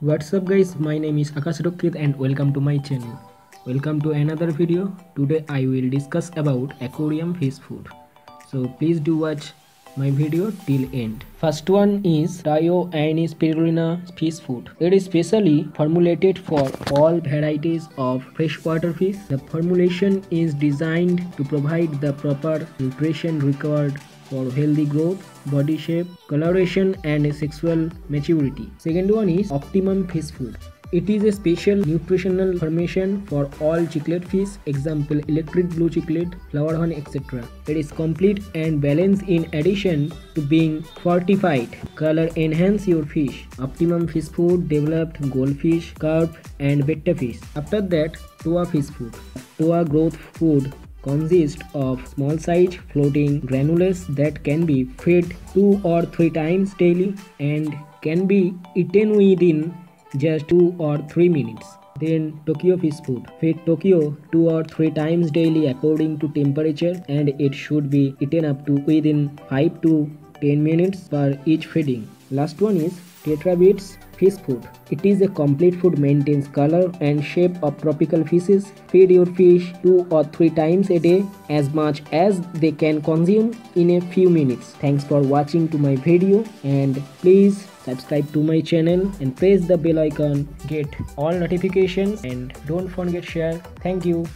What's up guys, my name is Akash Rokit and welcome to my channel. Welcome to another video. Today I will discuss about aquarium fish food. So please do watch my video till end. First one is Tayo Annie spirulina fish food. It is specially formulated for all varieties of freshwater fish. The formulation is designed to provide the proper nutrition required for healthy growth, body shape, coloration and sexual maturity. Second one is Optimum Fish Food. It is a special nutritional formation for all cichlid fish, example electric blue cichlid, flower horn, etc. It is complete and balanced in addition to being fortified. Color enhance your fish. Optimum fish food developed goldfish, carp and betta fish. After that, Toa fish food. Toa growth food consists of small size floating granules that can be fed two or three times daily and can be eaten within just 2 or 3 minutes. Then Tokyo fish food. Feed Tokyo 2 or 3 times daily according to temperature and it should be eaten up to within 5 to 10 minutes per each feeding. Last one is Tetra Tetrabits fish food. It is a complete food maintains color and shape of tropical fishes. Feed your fish 2 or 3 times a day as much as they can consume in a few minutes. Thanks for watching to my video and please subscribe to my channel and press the bell icon get all notifications and don't forget share thank you